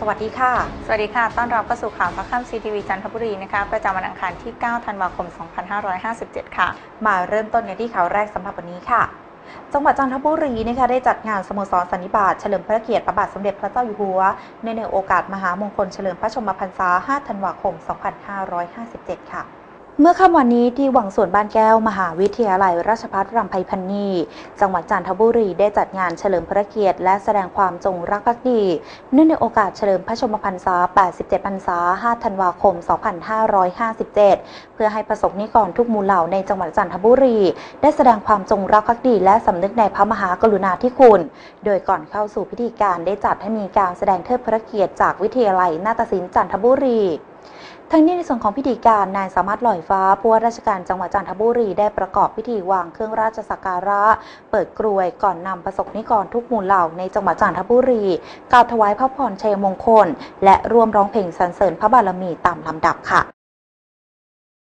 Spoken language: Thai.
สวัสดีค่ะ สวัสดีค่ะ ต้อนรับเข้าสู่ข่าวพักค่ำซีทีวีจันทบุรีนะคะ ประจำวันอังคารที่ 9 ธันวาคม 2557 ค่ะ มาเริ่มต้นกันที่ข่าวแรกสำหรับวันนี้ค่ะ จังหวัดจันทบุรีนะคะได้จัดงานสโมสรสันนิบาตเฉลิมพระเกียรติพระบาทสมเด็จพระเจ้าอยู่หัว ในในโอกาสมหามงคลเฉลิมพระชนมพรรษา 5 ธันวาคม 2557 ค่ะ เมื่อค่ำวันนี้ที่วังสวนบ้านแก้ว มหาวิทยาลัย ราชภัฏรำไพพันนีจังหวัดจันทบุรีได้จัดงานเฉลิมพระเกียรติและแสดงความจงรักภักดี เนื่องในโอกาสเฉลิมพระชมพรรษา 87 พรรษา 5 ธันวาคม 2557 เพื่อให้ประสบนิกรทุกหมู่เหล่าในจังหวัดจันทบุรี ได้แสดงความจงรักภักดี และสำนึกในพระมหากรุณาธิคุณ โดยก่อนเข้าสู่พิธีการได้จัดให้มีการแสดงเทิดพระเกียรติจากวิทยาลัยนาฏศิลป์จันทบุรี ทั้งนี้ในส่วนของพิธีการนายสามารถลอยฟ้าผู้ว่าราชการจังหวัดจันทบุรีได้ประกอบพิธีวางเครื่องราชสักการะ เปิดกรวยก่อนนำประสบนิกรทุกหมู่เหล่าในจังหวัดจันทบุรีกล่าวถวายพระพรชัยมงคล และร่วมร้องเพลงสรรเสริญพระบารมีตามลำดับค่ะ